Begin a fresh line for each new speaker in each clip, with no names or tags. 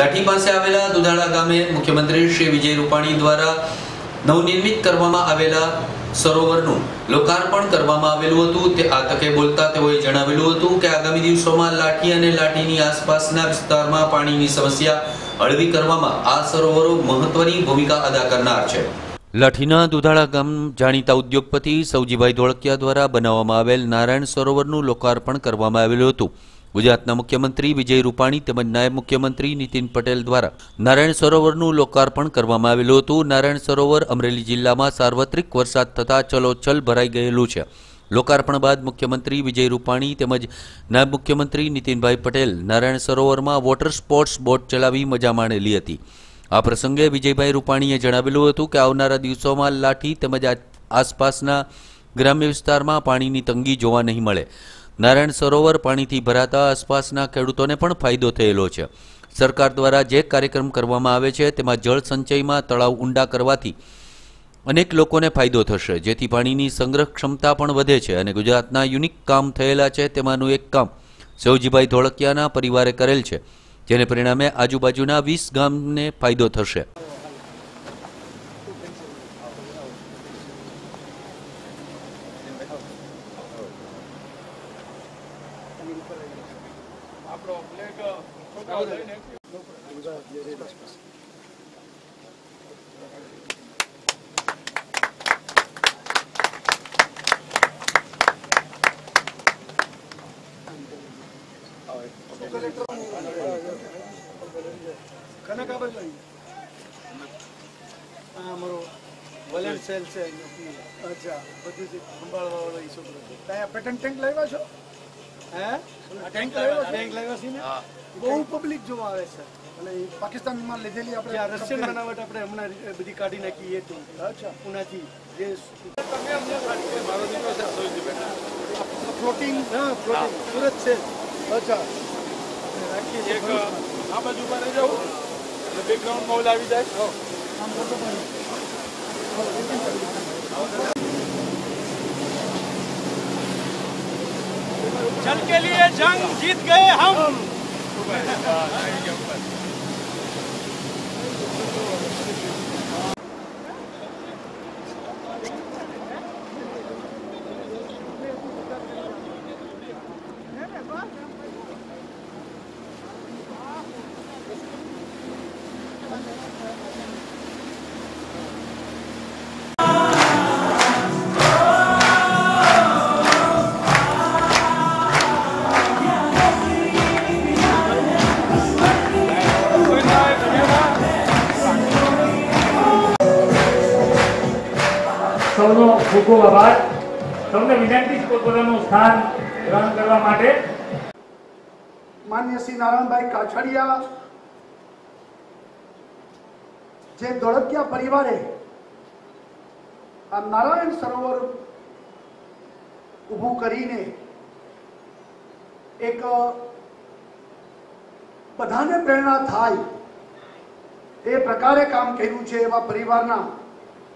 લાઠી પાસે આવેલા દુધાળા ગામે મુખ્યમંત્રી શ્રી વિજય રૂપાણી દ્વારા નવનિર્મિત કરવામાં આવેલા સરોવરનું લોકાર્પણ કરવામાં આવેલું હતું. તે આ તકે બોલતા તેઓએ જણાવેલું હતું કે આગામી દિવસોમાં લાઠી અને લાઠીની આસપાસના વિસ્તારમાં પાણીની સમસ્યા હળવી કરવામાં આ સરોવરો મહત્વની ભૂમિકા અદા કરનાર છે. લાઠીના દુધાળા ગામ જાણીતા ઉદ્યોગપતિ સૌજીભાઈ ધોળકિયા દ્વારા બનાવવામાં આવેલ નારાયણ સરોવરનું લોકાર્પણ કરવામાં આવેલું હતું. ગુજરાતના મુખ્યમંત્રી વિજય રૂપાણી તેમજ નાયબ મુખ્યમંત્રી નીતિન પટેલ દ્વારા નારાયણ સરોવરનું લોકાર્પણ કરવામાં આવેલું હતું. નારાયણ સરોવર અમરેલી જિલ્લામાં સાર્વત્રિક વરસાદ થતાં ચલોચલ ભરાઈ ગયેલું છે. લોકાર્પણ બાદ મુખ્યમંત્રી વિજય રૂપાણી તેમજ નાયબ મુખ્યમંત્રી નીતિનભાઈ પટેલ નારાયણ સરોવરમાં વોટર સ્પોર્ટ્સ બોટ ચલાવી મજા માણેલી હતી. આ પ્રસંગે વિજયભાઈ રૂપાણીએ જણાવેલું હતું કે આવનારા દિવસોમાં લાઠી તેમજ આસપાસના ગ્રામ્ય વિસ્તારમાં પાણીની તંગી જોવા નહીં મળે. નારાયણ સરોવર પાણીથી ભરાતા આસપાસના ખેડૂતોને પણ ફાયદો થયેલો છે. સરકાર દ્વારા જે કાર્યક્રમ કરવામાં આવે છે, તેમાં જળ સંચયમાં તળાવ ઊંડા કરવાથી અનેક લોકોને ફાયદો થશે. જેથી પાણીની સંગ્રહ ક્ષમતા પણ વધે છે અને ગુજરાતના યુનિક કામ થયેલા છે તેમાંનું એક કામ સૌજીભાઈ ધોળકિયાના પરિવારે કરેલ છે, જેને પરિણામે આજુબાજુના વીસ ગામને ફાયદો થશે.
અમારો વલણ સેલ છે અચ્છા બધું સંભાળવા વાળો ઈ છોકરો છે ત્યાં પેટન ટેન્ક લાવ્યા છો? બહુ પબ્લિક જોવા આવે છે. અને પાકિસ્તાનમાં લીધેલી આપણે રશિયન બનાવટ આપણે હમણાં બધી કાઢી નાખી એ તો. અચ્છા. પુનાથી. જે ફ્લોટિંગ હા ફ્લોટિંગ સુરત છે. અચ્છા. રાખીએ
એક આ બાજુ પર એટલે બેકગ્રાઉન્ડમાં ઓલા આવી જાય. जल के लिए जंग जीत गए हम
ખૂબ ખૂબ આભાર. તમને વિનંતી છે સ્થાન ગ્રહણ કરવા માટે.
માન્ય શ્રી નારાયણભાઈ કાછડિયા, જે ધોળકિયા પરિવારે આ નારાયણ સરોવર ઊભું કરીને એક બધાને પ્રેરણા થાય એ પ્રકારે કામ કર્યું છે એવા પરિવારના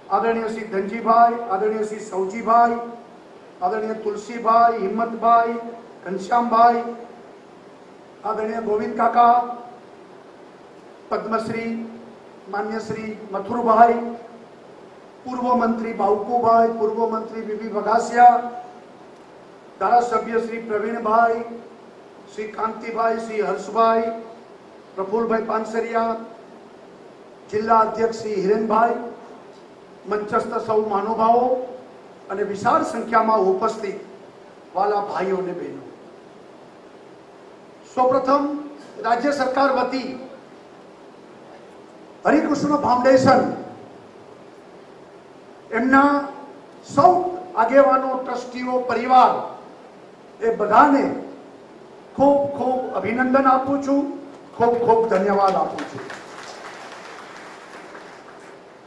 આદરણીય શ્રી ધનજીભાઈ આદરણીય શ્રી સૌજીભાઈ આદરણીય તુલસીભાઈ હિંમતભાઈ ઘનશ્યામભાઈ આદરણીય ગોવિંદ કાકા પદ્મશ્રી માન્ય શ્રી મથુરભાઈ પૂર્વ મંત્રી બાઉકુભાઈ પૂર્વ મંત્રી બીબી બગાસિયા ધારાસભ્ય શ્રી પ્રવીણભાઈ શ્રી કાંતિભાઈ શ્રી હર્ષભાઈ પ્રફુલભાઈ પાનસરિયા જિલ્લા અધ્યક્ષ શ્રી હિરેનભાઈ મંચસ્થ સૌ મહાનુભાવો અને વિશાળ સંખ્યામાં ઉપસ્થિત વાલા ભાઈઓ અને બહેનો. સૌપ્રથમ રાજ્ય સરકાર વતી હરિકૃષ્ણ ફાઉન્ડેશન એમના સૌ આગેવાનો, ટ્રસ્ટીઓ, પરિવાર એ બધાને ખૂબ ખૂબ અભિનંદન આપું છું, ખૂબ ખૂબ ધન્યવાદ આપું છું.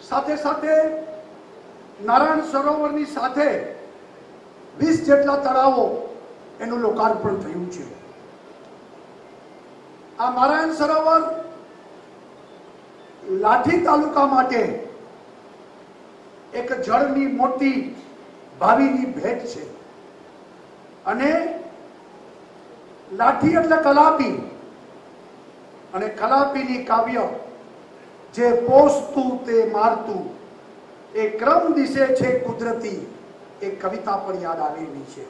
સાથે સાથે નારાયણ સરોવરની સાથે વીસ જેટલા તળાવો એનું લોકાર્પણ થયું છે. આ નારાયણ સરોવર લાઠી તાલુકા માટે એક જળની મોટી ભાવિની ભેટ છે. અને લાઠી એટલે કલાપી. અને કલાપીની કાવ્ય, જે પોસતું તે મારતું એ ક્રમ દિશે છે કુદરતી, એ કવિતા પણ યાદ આવેલી છે.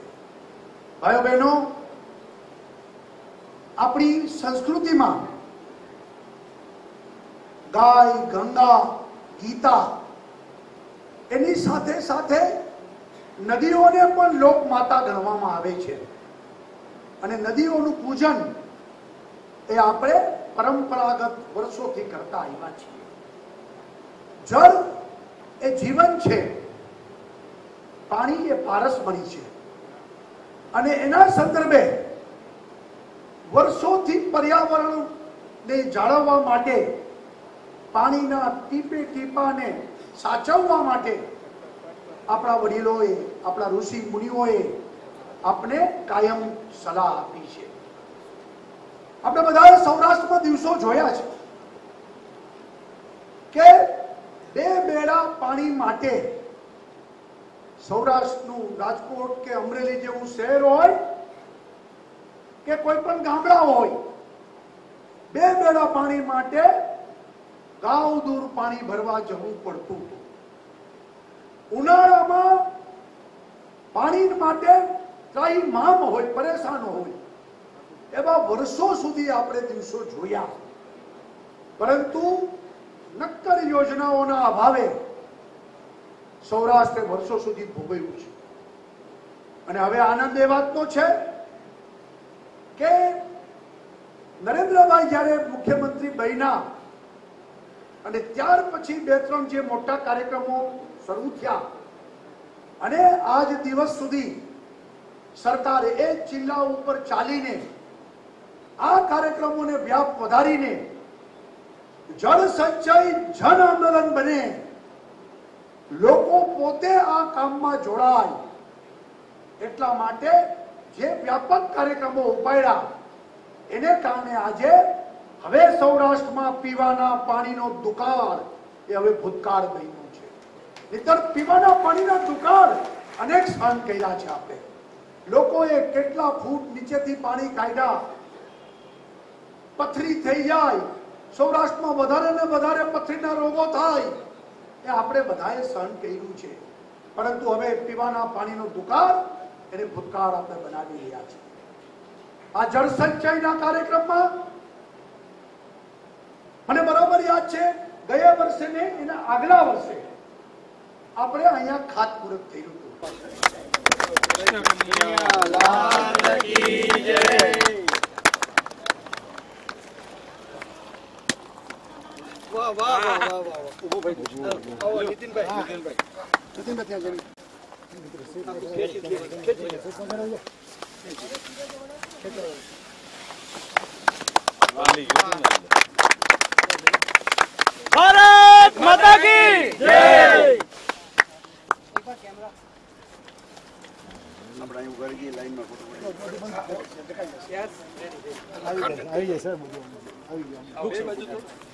ભાઈઓ બહેનો, આપણી સંસ્કૃતિમાં ગાય, ગંગા, ગીતા, એની સાથે સાથે નદીઓને પણ લોકમાતા ગણવામાં આવે છે. અને નદીઓનું પૂજન એ આપણે પરંપરાગત વર્ષોથી કરતા આવ્યા છીએ. જળ એ જીવન છે. પાણી એ પારસમણી છે. અને એના સંદર્ભે વર્ષોથી પર્યાવરણને જાળવવા માટે, પાણીના ટીપે ટીપાને સાચવવા માટે આપણા વડીલોએ, આપણા ઋષિ મુનિઓએ આપણે કાયમ સલાહ આપી છે. આપણે બધા સૌરાષ્ટ્રમાં દિવસો જોયા છે કે બે બેડા પાણી માટે સૌરાષ્ટ્રનું રાજકોટ કે અમરેલી જેવું શહેર હોય કે કોઈ પણ ગામડા હોય, બે બેડા પાણી માટે ગાઉ દૂર પાણી ભરવા જવું પડતું હતું. ઉનાળામાં પાણી માટે ત્રાહી મામ હોય, પરેશાન હોય, એવા વર્ષો સુધી આપણે દિવસો જોયા. પરંતુ નક્કર યોજનાઓના અભાવે સૌરાષ્ટ્ર વર્ષો સુધી ભોગવ્યું છે. અને હવે આનંદ એ વાતનો છે કે નરેન્દ્રભાઈ જ્યારે મુખ્યમંત્રી બન્યા અને ત્યાર પછી બે ત્રણ જે મોટા કાર્યક્રમો શરૂ થયા અને આજ દિવસ સુધી સરકારે એ જિલ્લા ઉપર ચાલીને આ કાર્યક્રમોને વ્યાપ વધારીને જળ સંચય જન આંદોલન બને. લોકો પોતે આ કામમાં જોડાય. એટલા માટે જે વ્યાપક કાર્યક્રમો ઉપાડ્યા, એને કારણે આજે હવે સૌરાષ્ટ્રમાં પીવાના પાણીનો દુકાળ એ હવે ભૂતકાળ બન્યો છે. નિતર પીવાના પાણીના દુકાળ અનેક સહન કર્યા છે આપણે. લોકોએ કેટલા ફૂટ નીચેથી પાણી કાઢ્યા? પથરી થઈ જાય સૌરાષ્ટ્રમાં વધારે ને વધારે પથરીના રોગો થાય એ આપણે બધાએ સહન કર્યું છે પરંતુ હવે પીવાના પાણીનો દુકાળ એને ભૂતકાળ આપણે બનાવી રહ્યા છે આ જળ કાર્યક્રમમાં મને બરાબર યાદ છે ગયા વર્ષે ને એના આગલા વર્ષે આપણે અહીંયા ખાતપૂરક થયું હતું
ભારત માતા કી જય! સર દેવની જય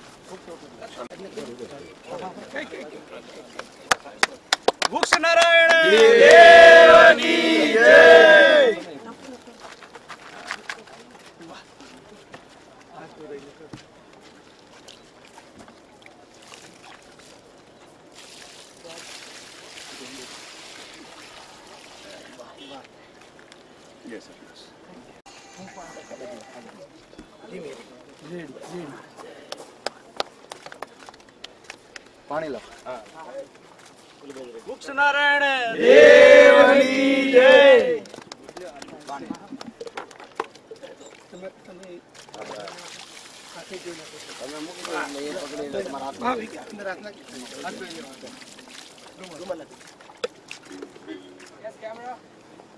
Yes, yes. Read, read. વૃક્ષ નારાયણ દેવની જય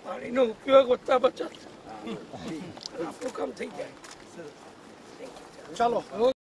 પાણીનો ઉપયોગ વધતા બચત. આપણું કામ થઈ જાય.
ચાલો.